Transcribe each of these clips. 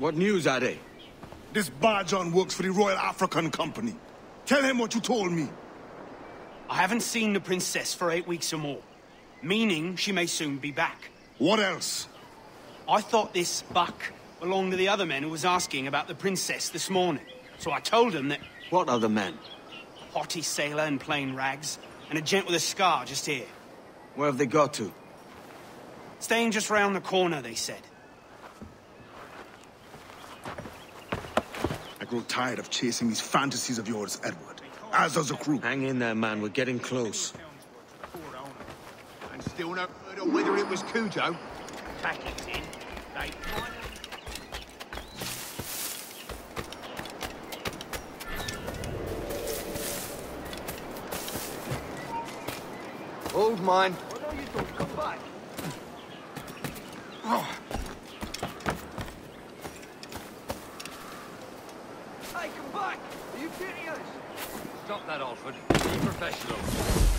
What news are they? This Barjon works for the Royal African Company. Tell him what you told me. I haven't seen the princess for eight weeks or more. Meaning she may soon be back. What else? I thought this buck belonged to the other men who was asking about the princess this morning. So I told him that... What other men? A haughty sailor in plain rags, and a gent with a scar just here. Where have they got to? Staying just round the corner, they said. Grow tired of chasing these fantasies of yours, Edward. As does the crew. Hang in there, man. We're getting close. And still no heard on whether it was Cujo. Packets in. They... Hold mine. Come back! Are you kidding us? Stop that, Alfred. Be professional.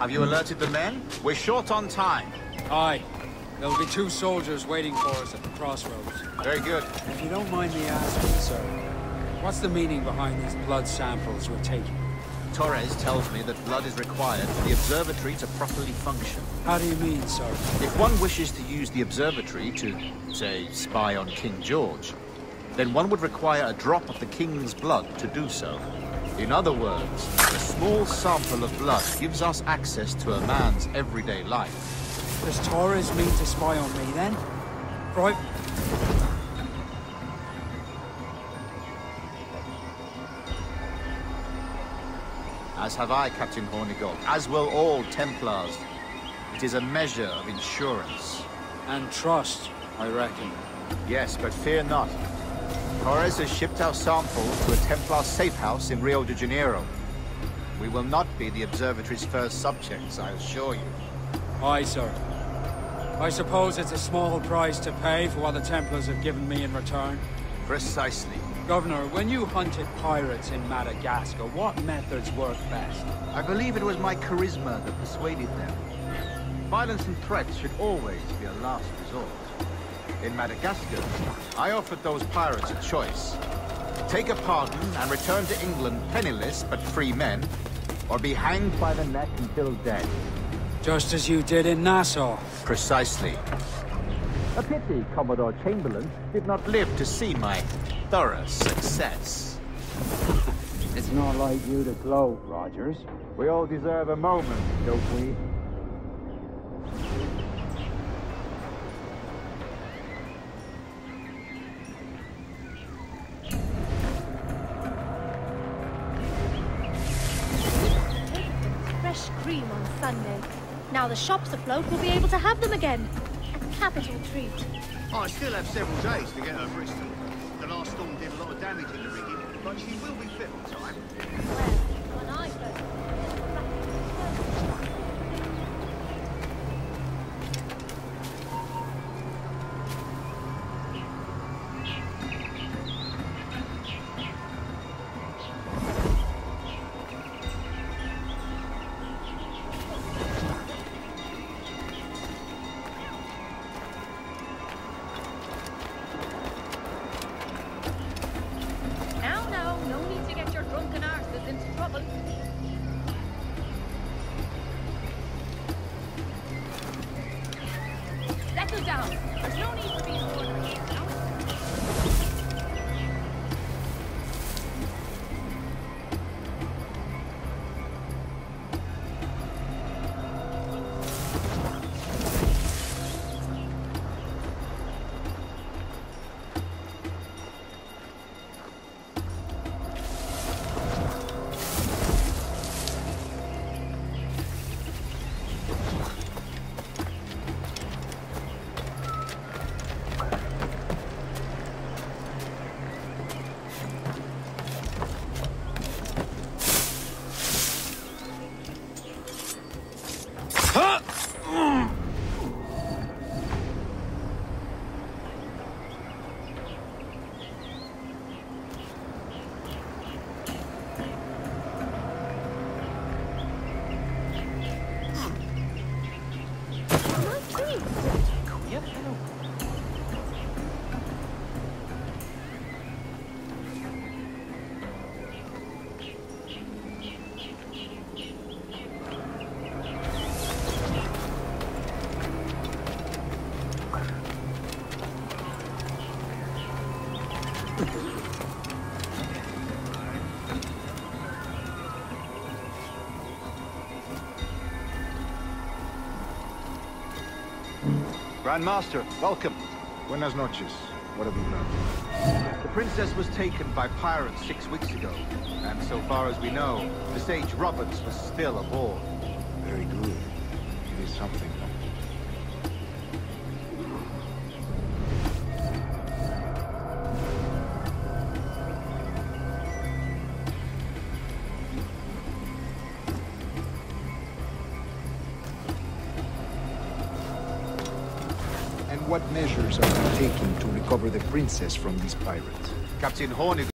Have you alerted the men? We're short on time. Aye. There'll be two soldiers waiting for us at the crossroads. Very good. If you don't mind me asking, sir, what's the meaning behind these blood samples we're taking? Torres tells me that blood is required for the observatory to properly function. How do you mean, sir? If one wishes to use the observatory to, say, spy on King George, then one would require a drop of the king's blood to do so. In other words, a small sample of blood gives us access to a man's everyday life. Does Torres mean to spy on me then? Right. As have I, Captain Hornigold, as will all Templars. It is a measure of insurance. And trust, I reckon. Yes, but fear not. Torres has shipped our samples to a Templar safe house in Rio de Janeiro. We will not be the observatory's first subjects, I assure you. Aye, sir. I suppose it's a small price to pay for what the Templars have given me in return. Precisely. Governor, when you hunted pirates in Madagascar, what methods worked best? I believe it was my charisma that persuaded them. Violence and threats should always be a last resort. In Madagascar, I offered those pirates a choice. Take a pardon and return to England penniless but free men, or be hanged by the neck until dead. Just as you did in Nassau. Precisely. A pity Commodore Chamberlain did not live to see my thorough success. It's not like you to gloat, Rogers. We all deserve a moment, don't we? Cream on Sunday. Now the shops afloat will be able to have them again. A capital treat. I still have several days to get her Bristol. The last storm did a lot of damage in the rigging, but she will be fit on time. Well, when I first... There's no need for these warnings. Huh? Grandmaster, welcome. Buenas noches. What have you done? The princess was taken by pirates six weeks ago. And so far as we know, the sage Roberts was still aboard. Very good. It is something. What measures are you taking to recover the princess from these pirates? Captain Hornig